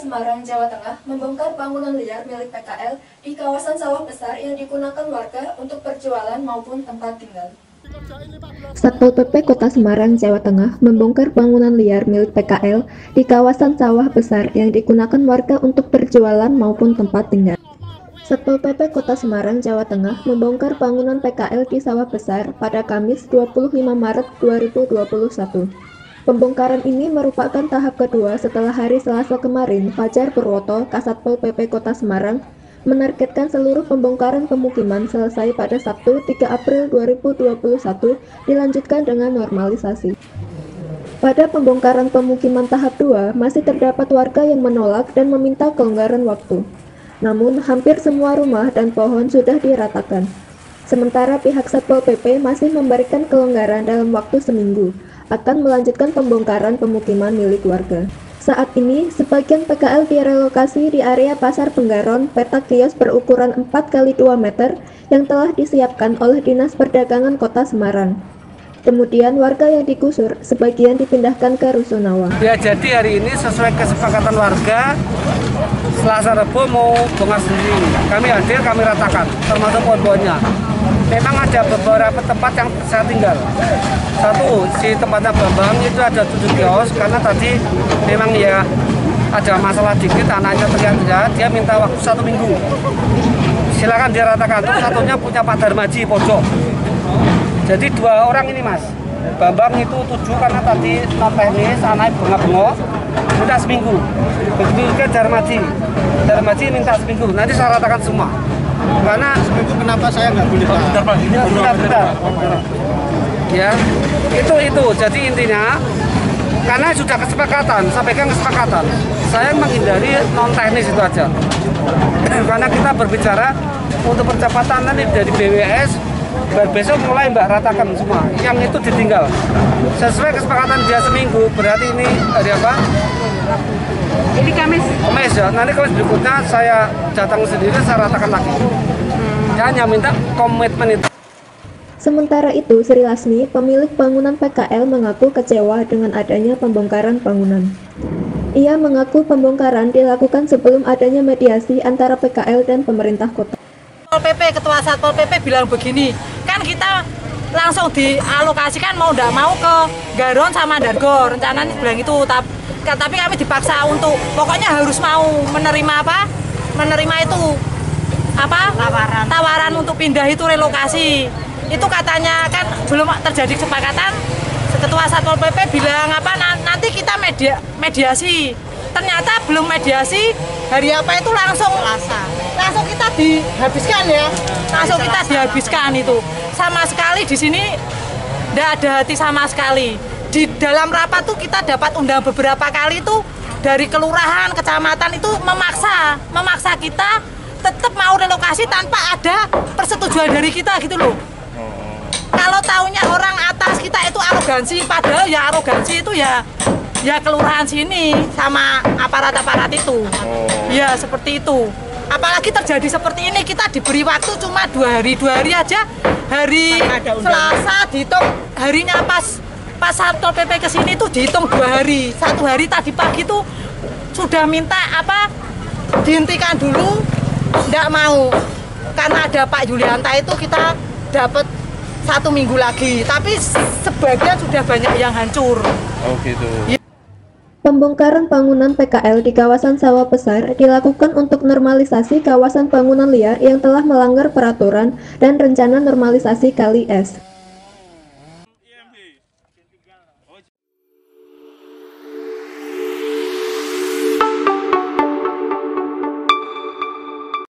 Semarang, Jawa Tengah membongkar bangunan liar milik PKL di kawasan sawah besar yang digunakan warga untuk perjualan maupun tempat tinggal. Satpol PP Kota Semarang, Jawa Tengah membongkar bangunan liar milik PKL di kawasan sawah besar yang digunakan warga untuk perjualan maupun tempat tinggal. Satpol PP Kota Semarang, Jawa Tengah membongkar bangunan PKL di sawah besar pada Kamis 25 Maret 2021. Pembongkaran ini merupakan tahap kedua setelah hari Selasa kemarin Fajar Purwoto, Kasatpol PP Kota Semarang, menargetkan seluruh pembongkaran pemukiman selesai pada Sabtu 3 April 2021 dilanjutkan dengan normalisasi. Pada pembongkaran pemukiman tahap 2, masih terdapat warga yang menolak dan meminta kelonggaran waktu. Namun, hampir semua rumah dan pohon sudah diratakan. Sementara pihak Satpol PP masih memberikan kelonggaran dalam waktu seminggu, akan melanjutkan pembongkaran pemukiman milik warga. Saat ini, sebagian PKL direlokasi di area Pasar Penggaron, petak kios berukuran 4 x 2 meter yang telah disiapkan oleh Dinas Perdagangan Kota Semarang. Kemudian warga yang digusur sebagian dipindahkan ke Rusunawa. Ya jadi hari ini sesuai kesepakatan warga Selasa Rebo mau bongkar sendiri. Kami hadir, kami ratakan, termasuk pohon-pohonnya. Memang ada beberapa tempat yang saya tinggal. Satu, si tempatnya Bambang itu ada tujuh kios, karena tadi memang ya ada masalah dikit, anaknya teriak-teriak, dia minta waktu satu minggu. Silakan diratakan, terus satunya punya Pak Darmaji, pojok. Jadi dua orang ini mas, Bambang itu tujuh karena tadi non teknis, anak bunga-bunga, minta seminggu. Begitu juga Darmaji, Darmaji minta seminggu. Nanti saya ratakan semua. Karena itu kenapa saya nggak boleh ya, bentar, bentar. ya itu itu. Jadi intinya karena sudah kesepakatan, sampaikan kesepakatan. Saya menghindari non teknis itu aja. karena kita berbicara untuk percepatan nanti dari BWS besok mulai mbak ratakan semua. Yang itu ditinggal. Sesuai kesepakatan dia seminggu berarti ini hari apa? Ini Kamis. Kamis ya. Nanti Kamis berikutnya saya datang sendiri saya ratakan lagi. Hmm. hanya minta komitmen itu. Sementara itu, Sri Lasmi, pemilik bangunan PKL mengaku kecewa dengan adanya pembongkaran bangunan. Ia mengaku pembongkaran dilakukan sebelum adanya mediasi antara PKL dan pemerintah kota. Satpol PP, Ketua Satpol PP bilang begini, kan kita langsung dialokasikan mau tidak mau ke Garon sama Dargo, rencananya bilang itu, tapi, tapi kami dipaksa untuk pokoknya harus mau menerima apa? Menerima itu apa? Tawaran. Tawaran untuk pindah itu relokasi. Itu katanya kan belum terjadi kesepakatan. Ketua Satpol PP bilang apa? Nanti kita media, mediasi ternyata belum mediasi hari apa itu langsung langsung kita dihabiskan ya langsung kita dihabiskan itu sama sekali di sini tidak ada hati sama sekali di dalam rapat tuh kita dapat undang beberapa kali itu dari kelurahan kecamatan itu memaksa memaksa kita tetap mau relokasi tanpa ada persetujuan dari kita gitu loh kalau taunya orang atas kita itu arogansi padahal ya arogansi itu ya ya kelurahan sini sama aparat-aparat itu. Oh. Ya seperti itu. Apalagi terjadi seperti ini kita diberi waktu cuma dua hari. Dua hari aja hari Selasa dihitung harinya pas pas satpol pp ke sini tuh dihitung dua hari. Satu hari tadi pagi tuh sudah minta apa dihentikan dulu tidak mau. Karena ada Pak Yulianta itu kita dapat satu minggu lagi. Tapi sebagian sudah banyak yang hancur. Oh gitu Pembongkaran bangunan PKL di kawasan sawah besar dilakukan untuk normalisasi kawasan bangunan liar yang telah melanggar peraturan dan rencana normalisasi kali es.